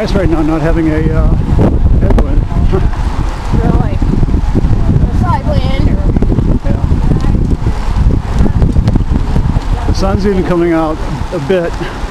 nice right now not having a uh, headwind. Really. A side wind Yeah. The sun's even coming out a bit.